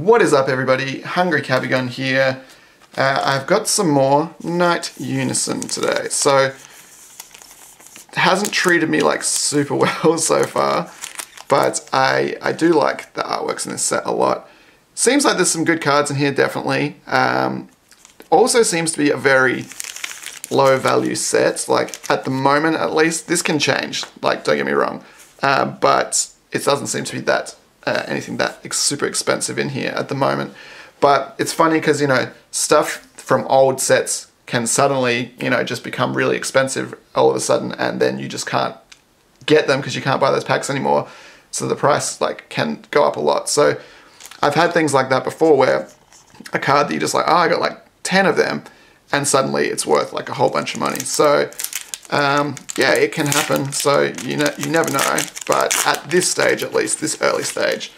What is up everybody? Hungry Kabigon here. Uh, I've got some more Night Unison today. So, hasn't treated me like super well so far, but I, I do like the artworks in this set a lot. Seems like there's some good cards in here, definitely. Um, also seems to be a very low value set. Like, at the moment at least, this can change, like, don't get me wrong. Uh, but it doesn't seem to be that uh, anything that super expensive in here at the moment. But it's funny because, you know, stuff from old sets can suddenly, you know, just become really expensive all of a sudden and then you just can't get them because you can't buy those packs anymore. So the price like can go up a lot. So I've had things like that before where a card that you just like, oh, I got like 10 of them and suddenly it's worth like a whole bunch of money. So um, yeah, it can happen. So you know, you never know. But at this stage, at least this early stage,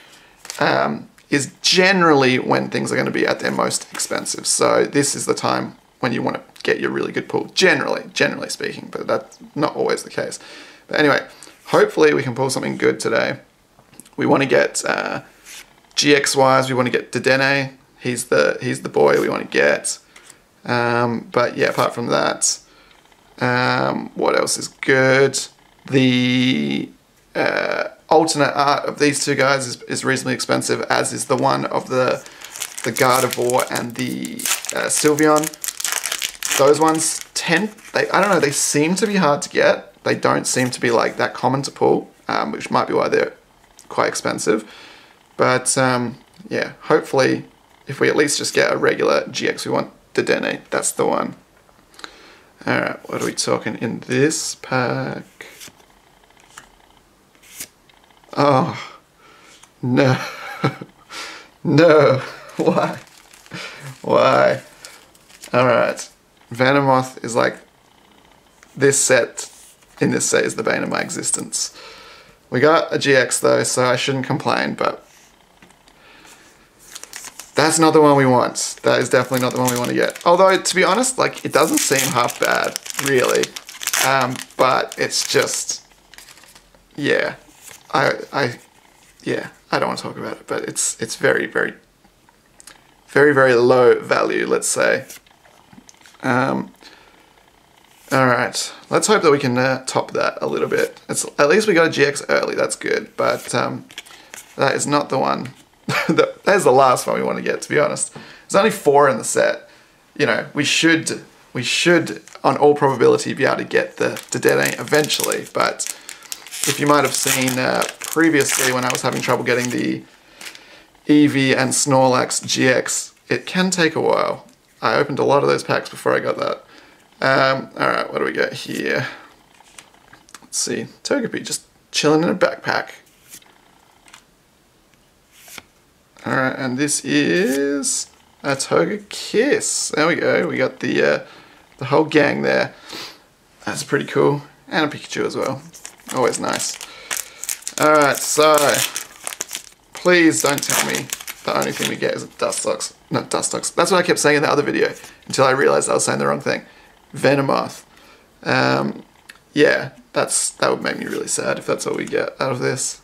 um, is generally when things are going to be at their most expensive. So this is the time when you want to get your really good pull. Generally, generally speaking, but that's not always the case. But anyway, hopefully we can pull something good today. We want to get uh, GX We want to get Dedenne. He's the he's the boy we want to get. Um, but yeah, apart from that, um, what else is good? The uh, alternate art of these two guys is, is reasonably expensive, as is the one of the the Gardevoir and the uh, Sylveon. Those ones tend, they I don't know, they seem to be hard to get. They don't seem to be like that common to pull, um, which might be why they're quite expensive. But um, yeah, hopefully, if we at least just get a regular GX, we want the Dene. That's the one. Alright, what are we talking in this pack? Oh, no. no. Why? Why? Alright. Venomoth is like, this set, in this set is the bane of my existence. We got a GX though, so I shouldn't complain, but that's not the one we want. That is definitely not the one we want to get. Although, to be honest, like, it doesn't seem half bad, really. Um, but it's just, yeah. I, I, yeah, I don't want to talk about it, but it's, it's very, very, very, very low value, let's say. Um, Alright, let's hope that we can uh, top that a little bit. It's, at least we got a GX early, that's good, but um, that is not the one that is the last one we want to get, to be honest. There's only four in the set. You know, we should, we should, on all probability, be able to get the Dedenne eventually, but if you might have seen uh, previously when I was having trouble getting the Eevee and Snorlax GX, it can take a while. I opened a lot of those packs before I got that. Um, Alright, what do we got here? Let's see, Togepi just chilling in a backpack. Alright, and this is a Togekiss. There we go. We got the uh, the whole gang there. That's pretty cool. And a Pikachu as well. Always nice. Alright, so please don't tell me the only thing we get is a Dustox. Not Dustox. That's what I kept saying in the other video until I realized I was saying the wrong thing. Venomoth. Um, yeah, that's that would make me really sad if that's all we get out of this.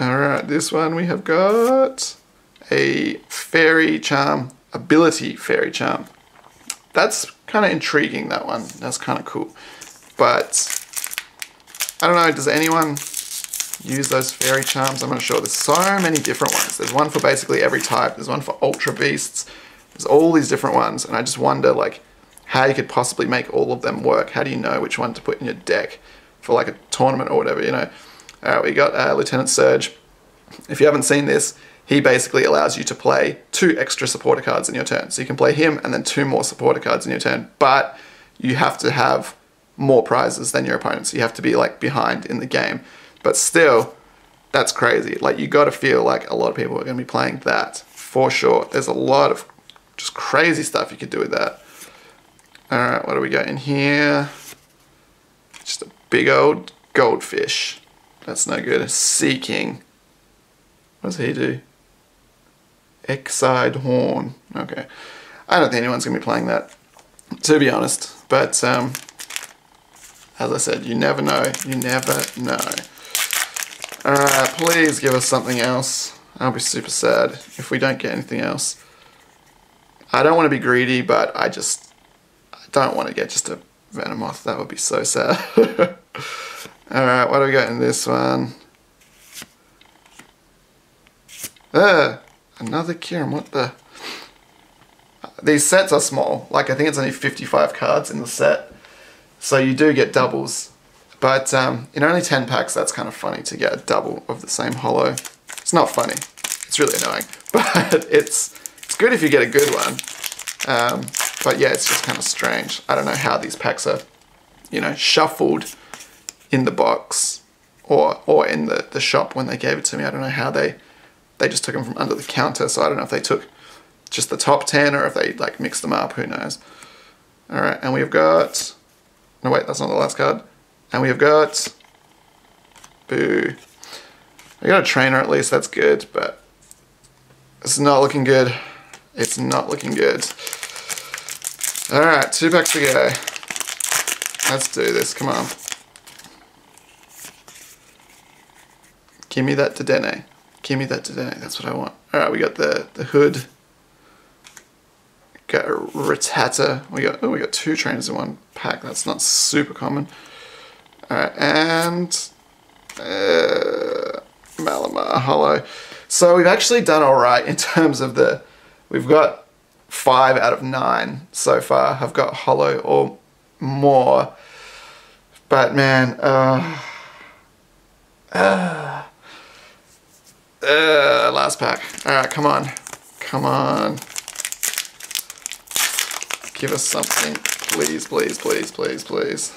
Alright, this one we have got a fairy charm, ability fairy charm. That's kind of intriguing, that one. That's kind of cool. But, I don't know, does anyone use those fairy charms? I'm not sure. There's so many different ones. There's one for basically every type. There's one for ultra beasts. There's all these different ones. And I just wonder, like, how you could possibly make all of them work. How do you know which one to put in your deck for, like, a tournament or whatever, you know? Uh, we got uh, Lieutenant Surge. If you haven't seen this, he basically allows you to play two extra supporter cards in your turn. So you can play him and then two more supporter cards in your turn, but you have to have more prizes than your opponents. So you have to be like behind in the game. But still, that's crazy. Like you got to feel like a lot of people are going to be playing that for sure. There's a lot of just crazy stuff you could do with that. All right, what do we got in here? Just a big old goldfish. That's no good. Seaking. What does he do? Exide Horn. Okay. I don't think anyone's going to be playing that, to be honest. But, um, as I said, you never know. You never know. Alright, please give us something else. I'll be super sad if we don't get anything else. I don't want to be greedy, but I just I don't want to get just a Venomoth. That would be so sad. Alright, what do we got in this one? Uh, another Kyurem, what the... These sets are small. Like, I think it's only 55 cards in the set. So you do get doubles. But um, in only 10 packs, that's kind of funny to get a double of the same holo. It's not funny. It's really annoying. But it's, it's good if you get a good one. Um, but yeah, it's just kind of strange. I don't know how these packs are, you know, shuffled in the box or or in the, the shop when they gave it to me. I don't know how they they just took them from under the counter. So I don't know if they took just the top 10 or if they like mixed them up. Who knows? All right, and we've got, no wait, that's not the last card. And we have got, boo. We got a trainer at least, that's good, but it's not looking good. It's not looking good. All right, two packs to go. Let's do this, come on. Give me that Dedenne. Give me that Dedenne, that's what I want. All right, we got the, the hood. Got a Rattata. We got, oh, we got two trainers in one pack. That's not super common. All right, and uh, Malamar Holo. So we've actually done all right in terms of the, we've got five out of nine so far I've got holo or more. But man, uh, uh, uh, last pack. All right, come on, come on. Give us something, please, please, please, please, please.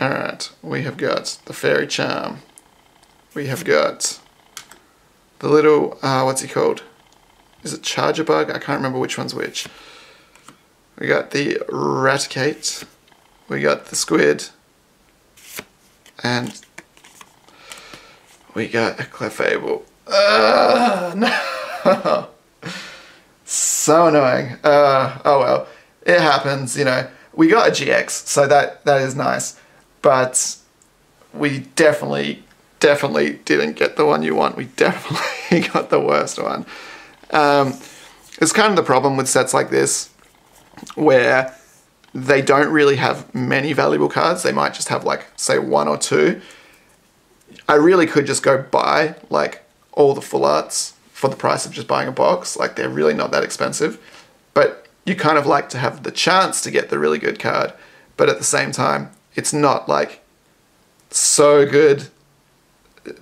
Alright, we have got the Fairy Charm. We have got the little, uh, what's he called? Is it Charjabug? I can't remember which one's which. We got the Raticate. We got the Squid. And we got a Clefable. Uh, no! so annoying. Uh, oh well, it happens, you know. We got a GX, so that that is nice but we definitely, definitely didn't get the one you want. We definitely got the worst one. Um, it's kind of the problem with sets like this, where they don't really have many valuable cards. They might just have like, say, one or two. I really could just go buy like all the full arts for the price of just buying a box. Like they're really not that expensive. But you kind of like to have the chance to get the really good card. But at the same time, it's not like so good.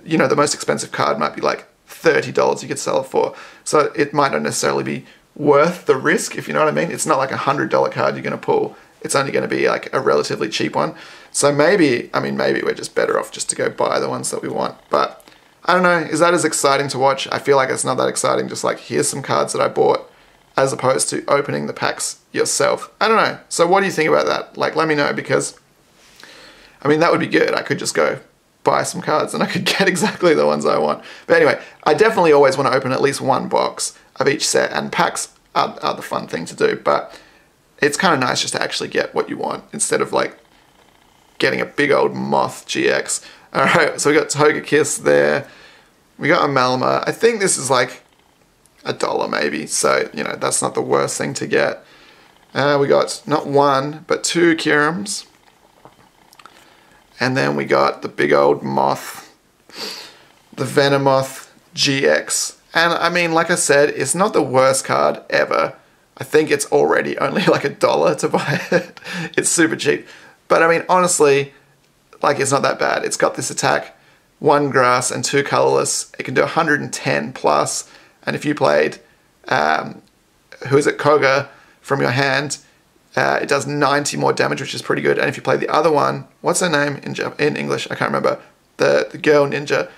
You know, the most expensive card might be like $30 you could sell it for. So it might not necessarily be worth the risk, if you know what I mean. It's not like a $100 card you're going to pull. It's only going to be like a relatively cheap one. So maybe, I mean, maybe we're just better off just to go buy the ones that we want. But I don't know, is that as exciting to watch? I feel like it's not that exciting. Just like, here's some cards that I bought as opposed to opening the packs yourself. I don't know. So what do you think about that? Like, let me know because I mean, that would be good. I could just go buy some cards and I could get exactly the ones I want. But anyway, I definitely always want to open at least one box of each set, and packs are, are the fun thing to do. But it's kind of nice just to actually get what you want instead of like getting a big old moth GX. All right, so we got Togekiss there. We got a Malamar. I think this is like a dollar maybe, so you know that's not the worst thing to get. Uh, we got not one but two Kyurems. And then we got the big old moth, the Venomoth GX. And I mean, like I said, it's not the worst card ever. I think it's already only like a dollar to buy it. it's super cheap. But I mean, honestly, like it's not that bad. It's got this attack, one grass and two colorless. It can do 110 plus. And if you played, um, who is it, Koga from your hand, uh, it does 90 more damage, which is pretty good. And if you play the other one, what's her name in, in English? I can't remember. The, the girl ninja.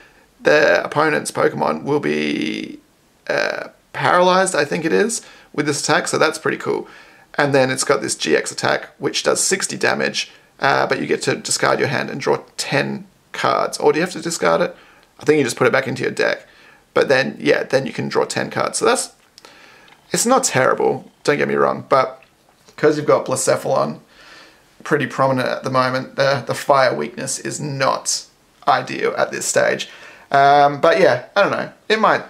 Their opponent's Pokemon will be uh, paralyzed, I think it is, with this attack. So that's pretty cool. And then it's got this GX attack, which does 60 damage, uh, but you get to discard your hand and draw 10 cards. Or do you have to discard it? I think you just put it back into your deck. But then, yeah, then you can draw 10 cards. So that's, it's not terrible, don't get me wrong, but because you've got Blacephalon pretty prominent at the moment, the, the fire weakness is not ideal at this stage. Um, but yeah, I don't know. It might,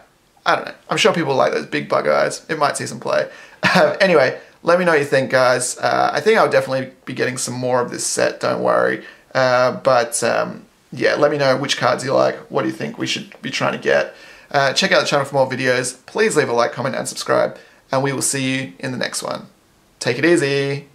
I don't know. I'm sure people like those big bug eyes. It might see some play. anyway, let me know what you think, guys. Uh, I think I'll definitely be getting some more of this set, don't worry. Uh, but um, yeah, let me know which cards you like. What do you think we should be trying to get? Uh, check out the channel for more videos. Please leave a like, comment, and subscribe. And we will see you in the next one. Take it easy.